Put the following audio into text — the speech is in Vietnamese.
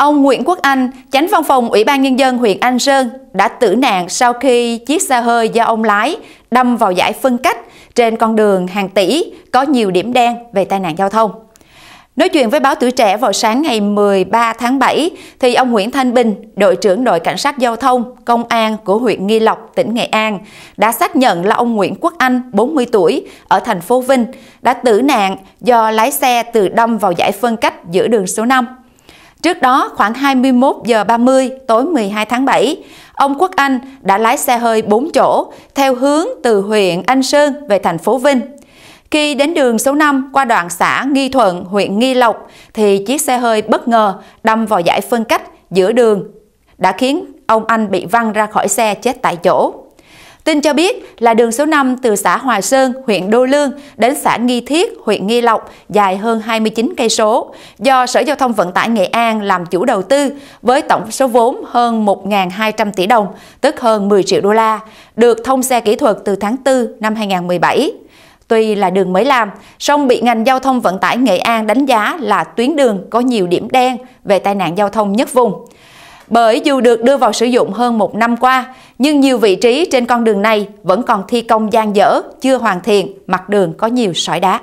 Ông Nguyễn Quốc Anh, chánh văn phòng Ủy ban Nhân dân huyện Anh Sơn đã tử nạn sau khi chiếc xe hơi do ông lái đâm vào giải phân cách trên con đường hàng tỷ có nhiều điểm đen về tai nạn giao thông. Nói chuyện với báo Tuổi Trẻ vào sáng ngày 13 tháng 7, thì ông Nguyễn Thanh Bình, đội trưởng đội cảnh sát giao thông, công an của huyện Nghi Lộc, tỉnh Nghệ An, đã xác nhận là ông Nguyễn Quốc Anh, 40 tuổi, ở thành phố Vinh, đã tử nạn do lái xe từ đâm vào giải phân cách giữa đường số 5. Trước đó, khoảng 21 giờ 30 tối 12 tháng 7, ông Quốc Anh đã lái xe hơi 4 chỗ theo hướng từ huyện Anh Sơn về thành phố Vinh. Khi đến đường số 5 qua đoạn xã Nghi Thuận, huyện Nghi Lộc, thì chiếc xe hơi bất ngờ đâm vào giải phân cách giữa đường, đã khiến ông Anh bị văng ra khỏi xe chết tại chỗ. Tin cho biết là đường số 5 từ xã Hòa Sơn, huyện Đô Lương đến xã Nghi Thiết, huyện Nghi Lộc dài hơn 29 cây số do Sở Giao thông Vận tải Nghệ An làm chủ đầu tư với tổng số vốn hơn 1.200 tỷ đồng, tức hơn 10 triệu đô la, được thông xe kỹ thuật từ tháng 4 năm 2017. Tuy là đường mới làm, song bị ngành giao thông vận tải Nghệ An đánh giá là tuyến đường có nhiều điểm đen về tai nạn giao thông nhất vùng. Bởi dù được đưa vào sử dụng hơn một năm qua, nhưng nhiều vị trí trên con đường này vẫn còn thi công gian dở, chưa hoàn thiện, mặt đường có nhiều sỏi đá.